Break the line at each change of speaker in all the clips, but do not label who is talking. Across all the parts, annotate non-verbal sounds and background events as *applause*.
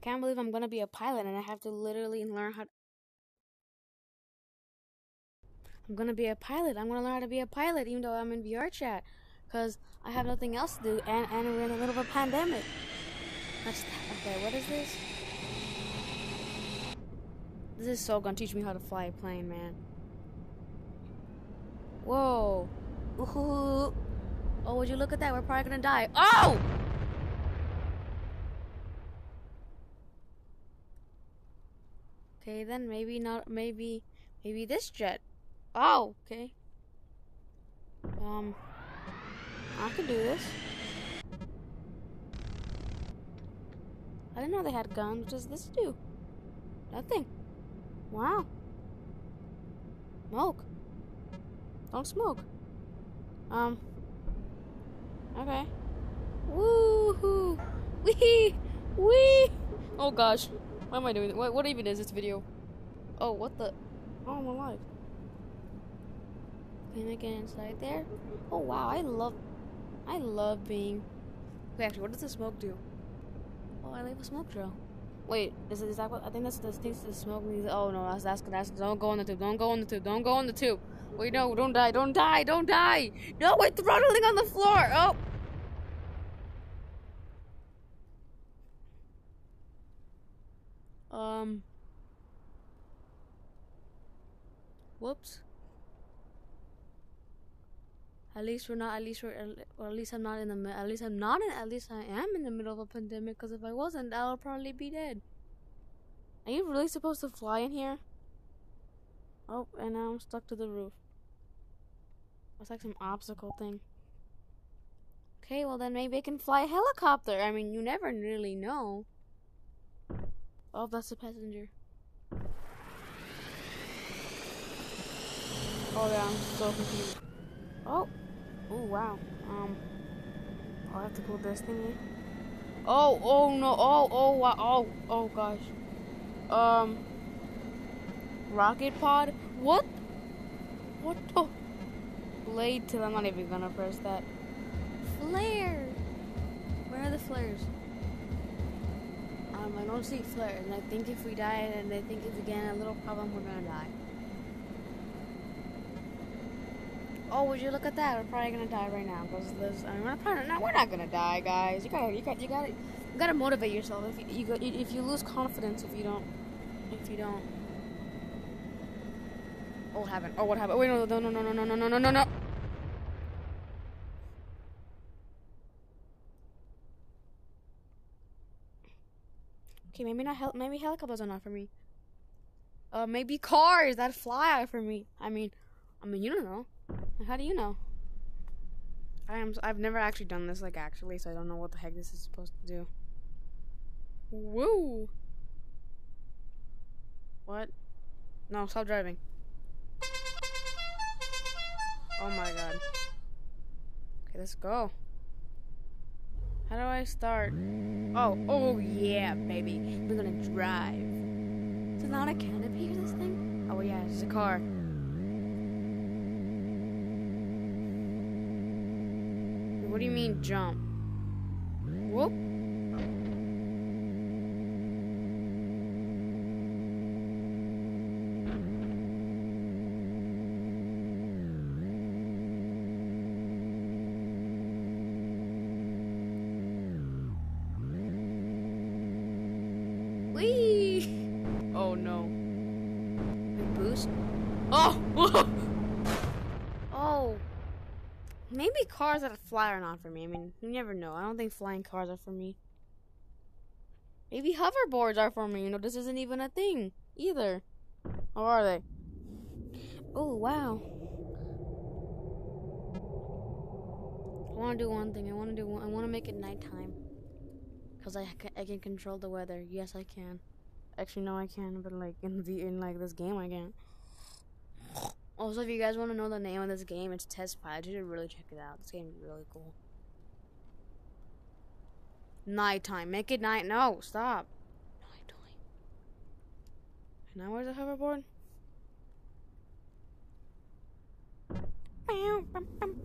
I can't believe I'm gonna be a pilot and I have to literally learn how. To... I'm gonna be a pilot. I'm gonna learn how to be a pilot, even though I'm in VR chat, because I have nothing else to do, and and we're in the middle of a pandemic. Okay. What is this? This is so gonna teach me how to fly a plane, man. Whoa. Ooh. Oh, would you look at that? We're probably gonna die. Oh! Okay, then maybe not. Maybe, maybe this jet. Oh, okay. Um, I could do this. I didn't know they had guns. What does this do? Nothing. Wow. Smoke. Don't smoke. Um. Okay. Woohoo! *laughs* Wee! Wee! Oh gosh. Why am I doing What, what even is this video? Oh, what the? Oh, I'm alive. Can I get inside there? Oh wow, I love, I love being. Wait, actually, what does the smoke do? Oh, I like a smoke drill. Wait, is, it, is that what? I think that's the things the smoke means. Oh no, that's that's that's. Don't go on the tube. Don't go on the tube. Don't go on the tube. Wait, no, don't die. Don't die. Don't die. No, we're throttling on the floor. Oh. Um. Whoops. At least we're not. At least we're. Or at least I'm not in the. At least I'm not in. At least I am in the middle of a pandemic. Because if I wasn't, I'll probably be dead. Are you really supposed to fly in here? Oh, and now I'm stuck to the roof. It's like some obstacle thing. Okay, well then maybe I can fly a helicopter. I mean, you never really know. Oh, that's a passenger. Oh yeah, I'm so confused. Oh, oh wow. Um, I'll have to pull this thingy. Oh, oh no, oh, oh, wow, oh, oh gosh. Um, rocket pod. What? What the? Blade till I'm not even gonna press that. Flare. Where are the flares? Um, I don't see flares, and I think if we die, and I think if we get a little problem, we're gonna die. Oh, would you look at that? We're probably gonna die right now because this. I mean, we're probably not. We're not gonna die, guys. You gotta, you gotta, you gotta, you gotta motivate yourself. If you, you if you lose confidence, if you don't, if you don't. Oh, what happened? Oh, what happened? Wait, no, no, no, no, no, no, no, no, no, no. Okay, maybe not. Hel- maybe helicopters are not for me. Uh, maybe cars that fly are for me. I mean, I mean, you don't know. How do you know? I am. I've never actually done this, like actually, so I don't know what the heck this is supposed to do. Woo! What? No, stop driving. Oh my god. Okay, let's go. How do I start? Oh, oh yeah, baby. We're gonna drive. Is it not a canopy or this thing? Oh yeah, it's a car. What do you mean jump? Whoop. No. Mm. boost? Oh! *laughs* oh! Maybe cars that fly are not for me. I mean, you never know. I don't think flying cars are for me. Maybe hoverboards are for me. You know, this isn't even a thing either. Or are they? Oh, wow. I want to do one thing. I want to do one. I want to make it nighttime. Because I, I can control the weather. Yes, I can. Actually, no, I can, but like in the in like this game, I can't. Also, if you guys want to know the name of this game, it's Test Pilot. You should really check it out. This game is really cool. Nighttime. Make it night. No, stop. Nighttime. And now where's the hoverboard?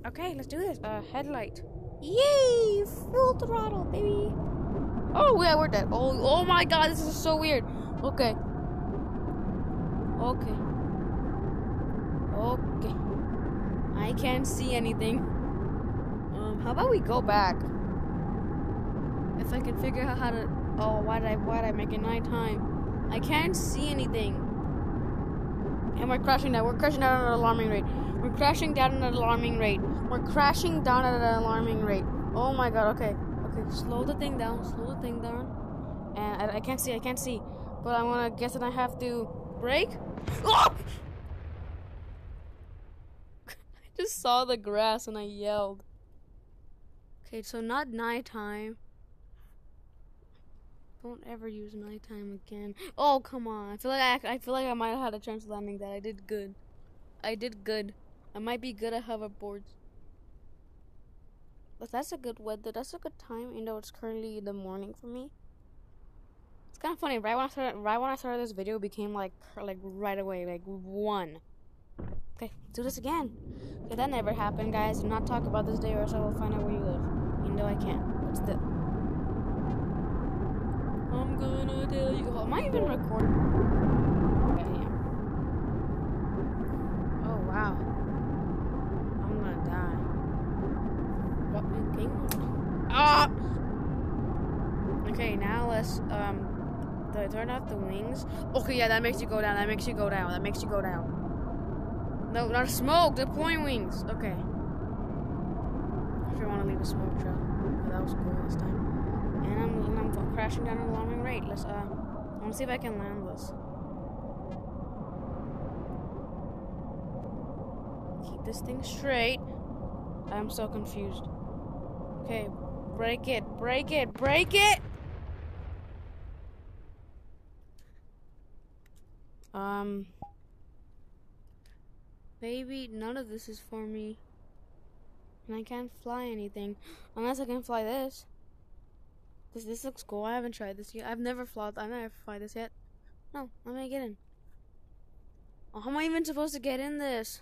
Okay, let's do this. Uh, headlight. Yay! Full throttle, baby. Oh, yeah, we're dead. Oh, oh my god, this is so weird. Okay. Okay. Okay. I can't see anything. Um, how about we go back? If I can figure out how to. Oh, why did I? Why did I make it nighttime? I can't see anything. And we're crashing down. We're crashing down at an alarming rate. We're crashing down at an alarming rate. We're crashing down at an alarming rate. Oh my god. Okay. Okay. Slow the thing down. Slow the thing down. And I, I can't see. I can't see. But I'm gonna guess that I have to brake. Oh! *laughs* I just saw the grass and I yelled. Okay, so not nighttime. Don't ever use nighttime again. Oh come on! I feel like I, I feel like I might have had a chance landing that. I did good. I did good. I might be good at hoverboards. But that's a good weather. That's a good time, even though it's currently the morning for me. It's kind of funny. Right when I started, right when I started this video, became like like right away, like one. Okay, do this again. Okay, that never happened, guys. Do not talk about this day, or else I will find out where you live. Even though I can't. What's the? I'm gonna tell you. Am I even recording? Oh wow. I'm gonna die. What? Ah. Okay, now let's um turn off the wings. Okay, yeah, that makes you go down. That makes you go down. That makes you go down. No, not smoke. The point wings. Okay. If you want to leave a smoke trail, but that was cool this time. And I'm, and I'm crashing down at an alarming rate. Let's uh, I want to see if I can land this. Keep this thing straight. I'm so confused. Okay, brake it, brake it, brake it. Um, maybe none of this is for me. And I can't fly anything. Unless I can fly this. This this looks cool. I haven't tried this yet. I've never flown. I've never fly this yet. No, let me get in. Oh, how am I even supposed to get in this?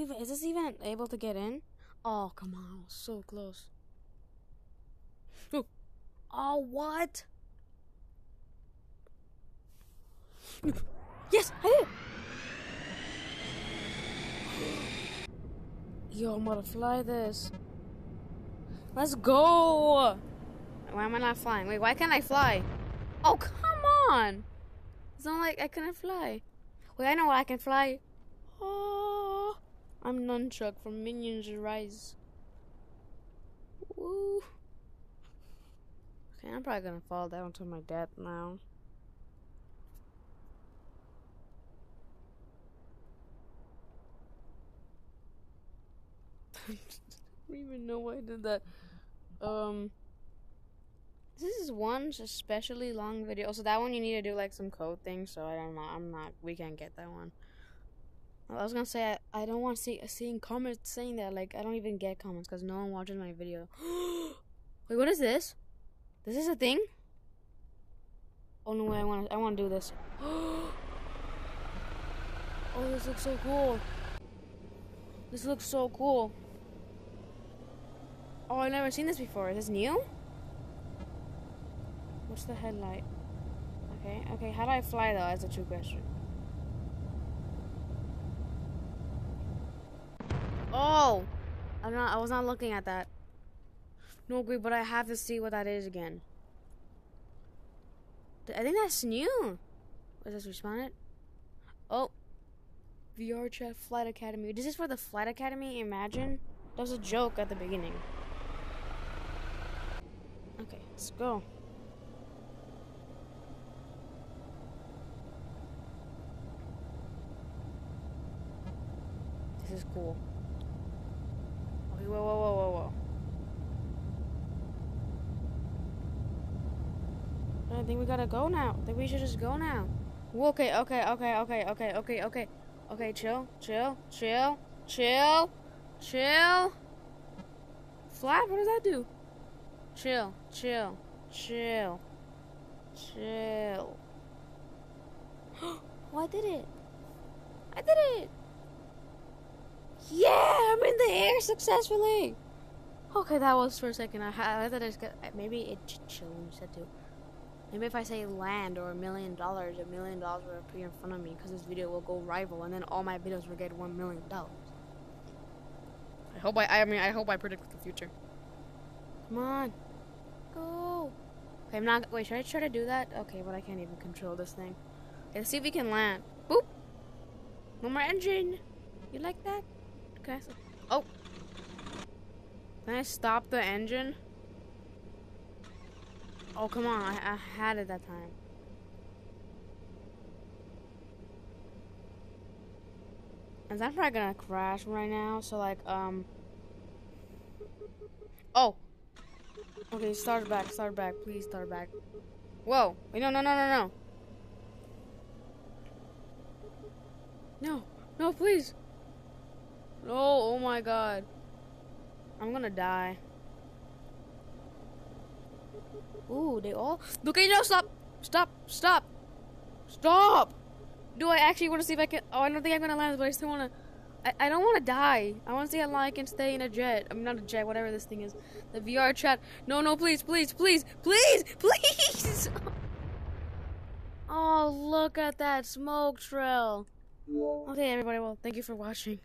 Even? Is this even able to get in? Oh, come on! So close. Oh, oh, what? Yes, I did. Yo, I'm gonna fly this. Let's go. Why am I not flying? Wait, why can't I fly? Oh, come on! It's not like I couldn't fly. Wait, I know I can fly. Oh. I'm Nunchuck from Minions Rise. Woo. Okay, I'm probably gonna fall down to my death now. *laughs* I don't even know why I did that. Um, this is one especially long video. So that one you need to do like some code thing. So I don't know. I'm not. We can't get that one. I was gonna say I, I don't want to see seeing comments saying that like I don't even get comments because no one watches my video. *gasps* Wait, what is this? This is a thing? Oh no way! I want I want to do this. *gasps* oh, this looks so cool. This looks so cool. Oh, I've never seen this before. Is this new? What's the headlight? Okay, okay. How do I fly though? That's a true question. Oh! I'm not, I was not looking at that. No, great, but I have to see what that is again. I think that's new. Does this it? Oh. VR chat Flight Academy. This is for the Flight Academy, imagine? That was a joke at the beginning. Okay, let's go. This is cool. Whoa, whoa, whoa, whoa, whoa. I think we gotta go now. I think we should just go now. Okay, okay, okay, okay, okay, okay, okay. Okay, chill, chill, chill, chill, chill. Flap, what does that do? Chill, chill, chill, chill. *gasps* Oh, Why did it. I did it. Yeah, I'm in the air successfully. Okay, that was for a second. I, I thought I just got, maybe it should said to. Maybe if I say land or a million dollars, a million dollars will appear in front of me because this video will go rival, and then all my videos will get one million dollars. I hope I, I mean, I hope I predict the future. Come on, go. Okay, I'm not. Wait, should I try to do that? Okay, but I can't even control this thing. Okay, let's see if we can land. Boop. One more engine. You like that? Okay. Oh. Can I stop the engine? Oh, come on. I, I had it that time. And I'm probably gonna crash right now, so like, um... Oh! Okay, start back, start back, please start back. Whoa! Wait, no, no, no, no, no! No! No, please! No, oh my god. I'm gonna die. Ooh, they all. Okay, no, stop! Stop! Stop! Stop! Do I actually want to see if I can? Oh, I don't think I'm gonna land, but I still want to. I, I don't want to die. I want to see how long I can stay in a jet. I'm not a jet, whatever this thing is. The VR chat. No, no, please, please, please, please, *laughs* please! oh, look at that smoke trail. Okay, everybody, well, thank you for watching.